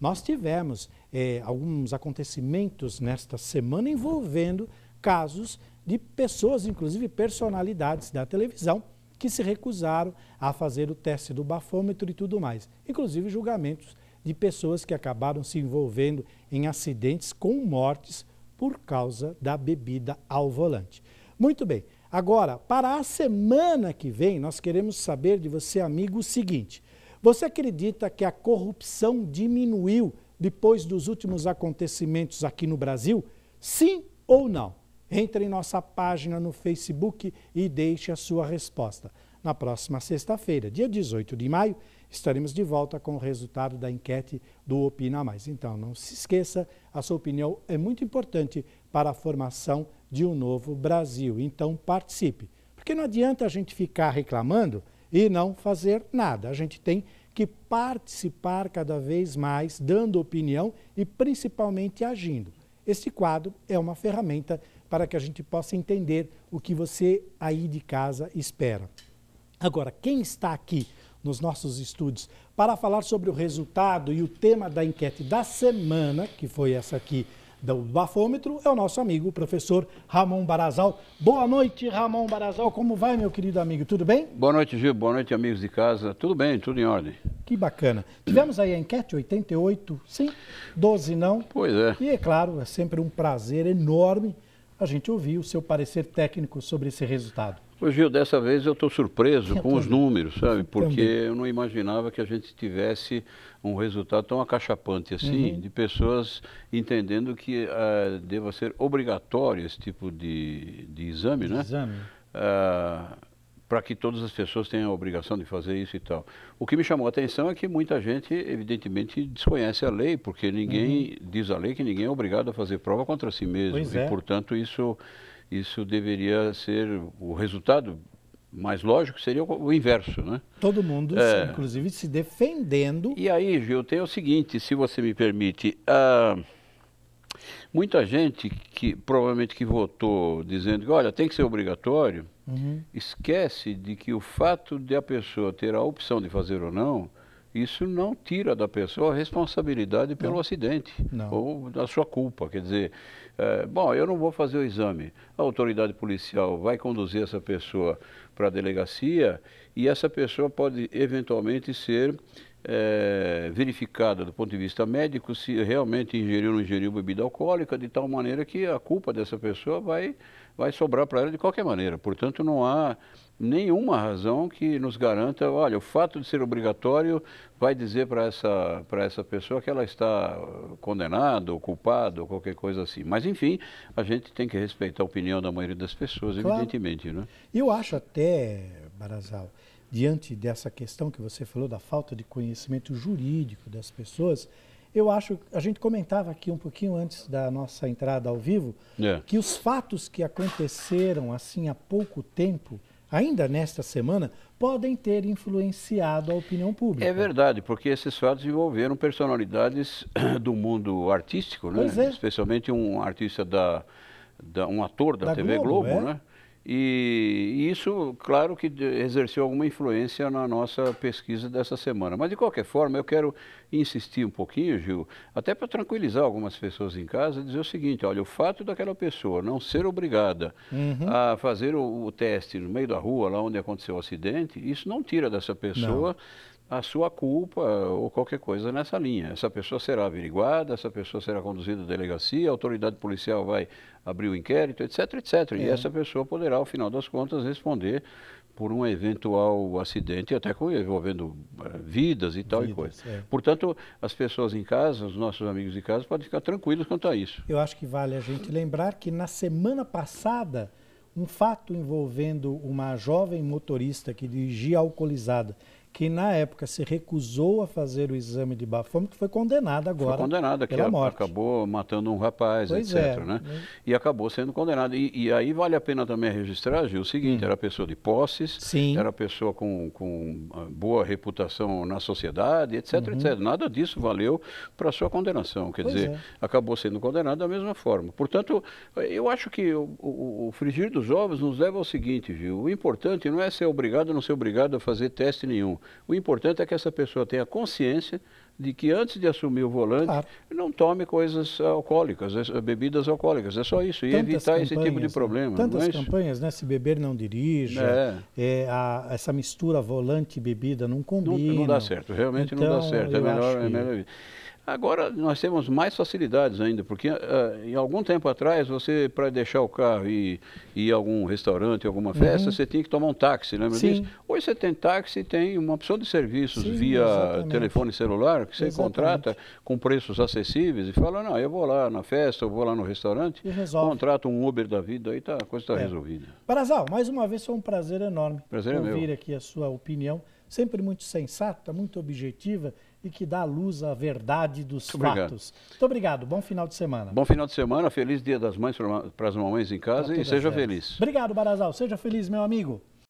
nós tivemos eh, alguns acontecimentos nesta semana envolvendo casos de pessoas, inclusive personalidades da televisão, que se recusaram a fazer o teste do bafômetro e tudo mais. Inclusive julgamentos de pessoas que acabaram se envolvendo em acidentes com mortes por causa da bebida ao volante. Muito bem. Agora, para a semana que vem, nós queremos saber de você, amigo, o seguinte: você acredita que a corrupção diminuiu depois dos últimos acontecimentos aqui no Brasil? Sim ou não? Entre em nossa página no Facebook e deixe a sua resposta. Na próxima sexta-feira, dia 18 de maio, estaremos de volta com o resultado da enquete do Opina Mais. Então, não se esqueça, a sua opinião é muito importante para a formação de um novo Brasil. Então, participe. Porque não adianta a gente ficar reclamando e não fazer nada. A gente tem que participar cada vez mais, dando opinião e principalmente agindo. Este quadro é uma ferramenta para que a gente possa entender o que você aí de casa espera. Agora, quem está aqui nos nossos estúdios para falar sobre o resultado e o tema da enquete da semana, que foi essa aqui do bafômetro, é o nosso amigo, o professor Ramon Barazal. Boa noite, Ramon Barazal. Como vai, meu querido amigo? Tudo bem? Boa noite, Gil. Boa noite, amigos de casa. Tudo bem, tudo em ordem. Que bacana. Tivemos aí a enquete, 88 sim, 12 não. Pois é. E é claro, é sempre um prazer enorme a gente ouvir o seu parecer técnico sobre esse resultado. Ô Gil, dessa vez eu estou surpreso eu com também. os números, sabe? Porque também. eu não imaginava que a gente tivesse um resultado tão acachapante assim, uhum. de pessoas entendendo que uh, deva ser obrigatório esse tipo de, de exame, de né? Exame. Uh, para que todas as pessoas tenham a obrigação de fazer isso e tal. O que me chamou a atenção é que muita gente, evidentemente, desconhece a lei, porque ninguém uhum. diz a lei que ninguém é obrigado a fazer prova contra si mesmo. Pois e, é. portanto, isso, isso deveria ser o resultado mais lógico seria o, inverso, né? Todo mundo, é. inclusive, se defendendo. E aí, Gil, tem o seguinte, se você me permite, uh, muita gente que provavelmente que votou dizendo que, olha, tem que ser obrigatório, uhum. esquece de que o fato de a pessoa ter a opção de fazer ou não, isso não tira da pessoa a responsabilidade pelo não. acidente não. ou da sua culpa. Quer dizer, é, bom, eu não vou fazer o exame. A autoridade policial vai conduzir essa pessoa para a delegacia e essa pessoa pode eventualmente ser é, verificada do ponto de vista médico se realmente ingeriu ou não ingeriu bebida alcoólica, de tal maneira que a culpa dessa pessoa vai vai sobrar para ela de qualquer maneira. Portanto, não há nenhuma razão que nos garanta, olha, o fato de ser obrigatório vai dizer para essa, essa pessoa que ela está condenada ou culpada ou qualquer coisa assim. Mas, enfim, a gente tem que respeitar a opinião da maioria das pessoas, claro. evidentemente. Né? Eu acho até, Barazal, diante dessa questão que você falou da falta de conhecimento jurídico das pessoas, eu acho, a gente comentava aqui um pouquinho antes da nossa entrada ao vivo, é. que os fatos que aconteceram assim há pouco tempo, ainda nesta semana, podem ter influenciado a opinião pública. É verdade, porque esses fatos envolveram personalidades do mundo artístico, né? É. Especialmente um artista da, da, um ator da, da TV Globo, Globo é? né? E isso, claro que exerceu alguma influência na nossa pesquisa dessa semana. Mas, de qualquer forma, eu quero insistir um pouquinho, Gil, até para tranquilizar algumas pessoas em casa, dizer o seguinte: olha, o fato daquela pessoa não ser obrigada uhum. a fazer o, o, teste no meio da rua, lá onde aconteceu o acidente, isso não tira dessa pessoa. Não a sua culpa ou qualquer coisa nessa linha. Essa pessoa será averiguada, essa pessoa será conduzida à delegacia, a autoridade policial vai abrir o inquérito, etc, etc. É. E essa pessoa poderá, ao final das contas, responder por um eventual acidente, até com, envolvendo uh, vidas e tal vidas, e coisa. É. Portanto, as pessoas em casa, os nossos amigos de casa, podem ficar tranquilos quanto a isso. Eu acho que vale a gente lembrar que na semana passada, um fato envolvendo uma jovem motorista que dirigia alcoolizada que na época se recusou a fazer o exame de bafômetro, foi condenada agora. Foi condenada, pela que morte. acabou matando um rapaz, pois etc. É, né? E acabou sendo condenada. E, e, aí vale a pena também registrar, Gil, o seguinte: hum. era pessoa de posses, Sim. era pessoa com, com ah, boa reputação na sociedade, etc, uhum. etc. Nada disso valeu para sua condenação. Quer pois dizer, é. acabou sendo condenado da mesma forma. Portanto, eu acho que o, o, o frigir dos ovos nos leva ao seguinte, Gil: o importante não é ser obrigado ou não ser obrigado a fazer teste nenhum. O importante é que essa pessoa tenha consciência de que antes de assumir o volante, claro. não tome coisas alcoólicas, bebidas alcoólicas. É só isso, e evitar esse tipo de problema. Né? Tantas é campanhas, né? Se beber não dirija, é. É, a, essa mistura volante e bebida não combina. Não, não, dá certo, realmente então, não dá então, certo. É melhor, é melhor. Agora, nós temos mais facilidades ainda, porque uh, em algum tempo atrás, você, para deixar o carro e ir a algum restaurante, alguma festa, uhum. você tinha que tomar um táxi, lembra Sim. disso? Hoje você tem táxi, tem uma opção de serviços Sim, via exatamente. telefone celular, que você exatamente. contrata com preços acessíveis e fala, não, eu vou lá na festa, eu vou lá no restaurante, contrata um Uber da vida, aí tá, a coisa está é. resolvida. Barazal, mais uma vez foi um prazer enorme prazer é ouvir aqui a sua opinião, sempre muito sensata, muito objetiva e que dá à luz a verdade dos Muito fatos. Obrigado. Muito obrigado. Bom final de semana. Bom final de semana. Feliz Dia das Mães para as mamães em casa e seja feliz. Obrigado, Barazal. Seja feliz, meu amigo.